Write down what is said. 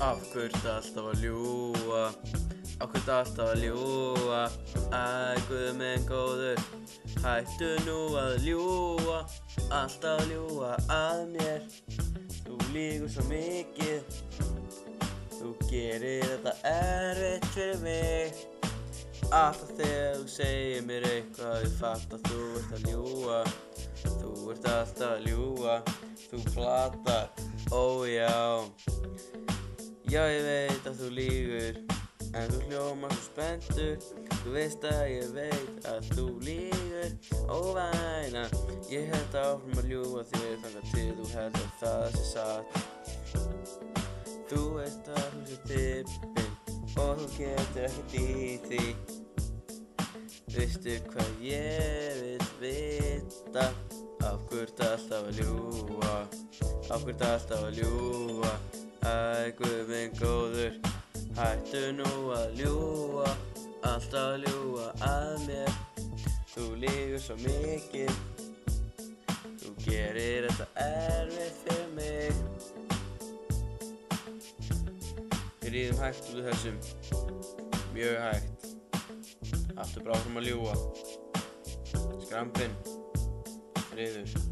Af hverju ertu alltaf að ljúa? Af hverju ertu alltaf að ljúa? Æ, guð minn góður, hættu nú að ljúa, alltaf að ljúa að mér. Þú lígur svo mikið, þú gerir þetta erfitt fyrir mig. Alltaf þegar þú segir mér eitthvað, ég fatt að þú ert að ljúa. Þú ert alltaf að ljúa, þú platar, ó já. Já, ég veit að þú lígur, en þú hljómar svo spenntur. Þú veist að ég veit að þú lígur, óvæna. Ég held áfram að ljúga þér þannig til þú held að það sé satt. Þú veist að þú sé tippinn og þú getur ekkert í því. Veistu hvað ég vil vita? Af ertu alltaf að ljúga? Af ertu alltaf að ljúga? Æ, guð minn góður, hættu nú að ljúga, alltaf að ljúga að mér. Þú lígur svo mikið, þú gerir þetta erfitt fyrir mig. Við ríðum hægt út úr þessum, mjög hægt. Bara áfram að ljúga. Skrampinn, friður.